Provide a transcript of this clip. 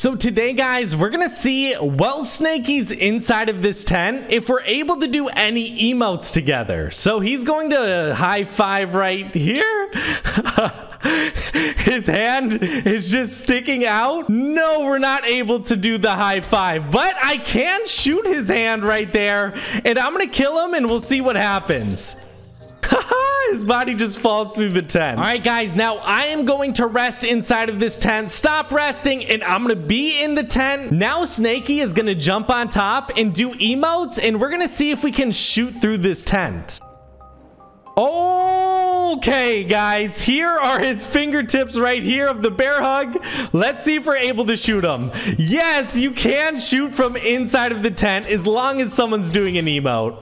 So today, guys, we're gonna see well Snakey's inside of this tent if we're able to do any emotes together. So he's going to high five right here. His hand is just sticking out. No, we're not able to do the high five, but I can shoot his hand right there and I'm gonna kill him and we'll see what happens. His body just falls through the tent. All right, guys, now I am going to rest inside of this tent. Stop resting, and I'm going to be in the tent. Now Snakey is going to jump on top and do emotes, and we're going to see if we can shoot through this tent. Okay, guys, here are his fingertips right here of the bear hug. Let's see if we're able to shoot him. Yes, you can shoot from inside of the tent as long as someone's doing an emote.